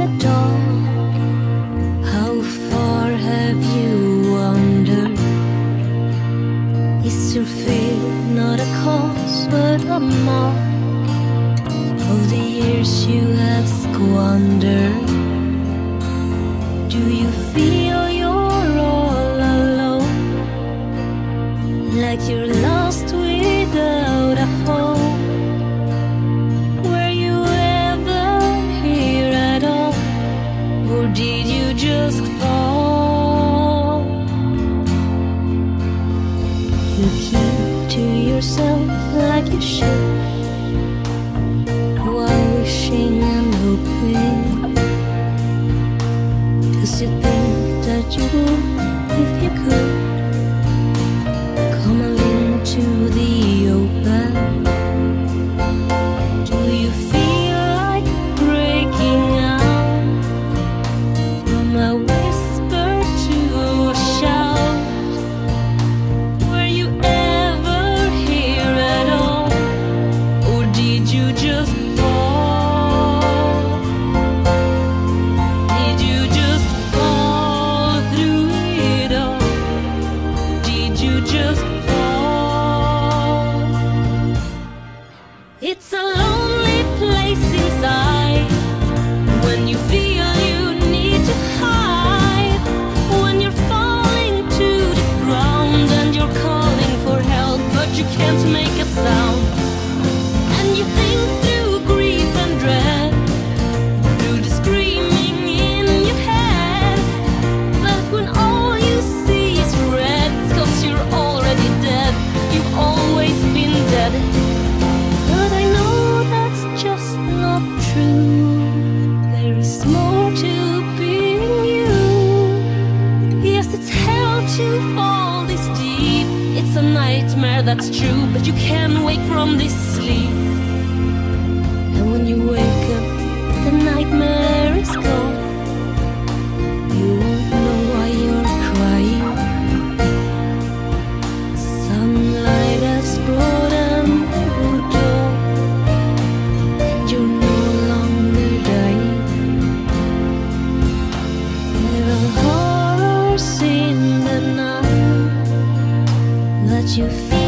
at dark? How far have you wandered? Is your fear not a cause but a mark of the years you have squandered? Do you feel Cause you think that you would if you could just that's true. But you can wake from this sleep. And when you wake up, the nightmare is gone. You won't know why you're crying. Sunlight has a new dawn, and you're no longer dying. There are horrors in the night that you feel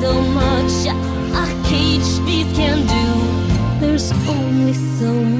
so much a, caged beast can do. There's only so much